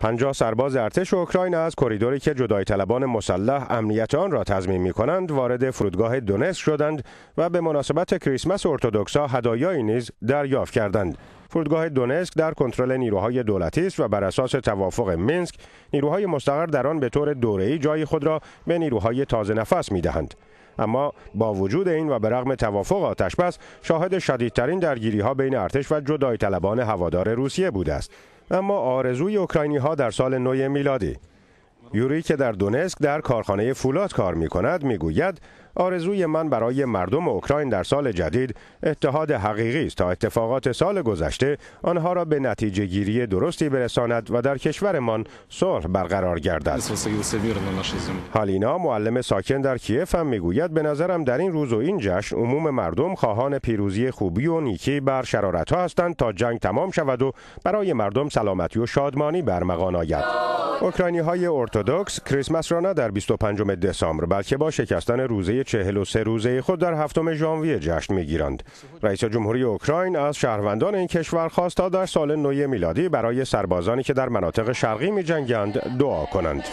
پنجاه سرباز ارتش اوکراین از کریدوری که جدای طلبان مسلح امنیت آن را تضمین می کنند وارد فرودگاه دونسک شدند و به مناسبت کریسمس ارتودکسا هدایایی نیز دریافت کردند. فرودگاه دونسک در کنترل نیروهای دولتی است و بر اساس توافق منسک نیروهای مستقر در آن به طور دوره‌ای جای خود را به نیروهای تازه نفس می‌دهند. اما با وجود این و به رغم توافق آتش بس شاهد شدیدترین درگیری ها بین ارتش و جدای طلبان هوادار روسیه بوده است. اما آرزوی اوکراینی ها در سال نو میلادی. یوری که در دونسک در کارخانه فولاد کار می کند می گوید آرزوی من برای مردم اوکراین در سال جدید اتحاد حقیقی است تا اتفاقات سال گذشته آنها را به نتیجه گیری درستی برساند و در کشورمان صلح برقرار گردد. هالینا معلم ساکن در کیف هم می‌گوید به نظرم در این روز و این جشن عموم مردم خواهان پیروزی خوبی و نیکی بر شرارت ها هستند تا جنگ تمام شود و برای مردم سلامتی و شادمانی برمغان آید. اوکراینی های ارتودکس کریسمس را نه در 25 دسامبر بلکه با شکستن روزه دوره 43 روزه خود در هفتم ژانویه جشن می‌گیرند. رئیس جمهوری اوکراین از شهروندان این کشور خواست تا در سال نوی میلادی برای سربازانی که در مناطق شرقی میجنگند دعا کنند.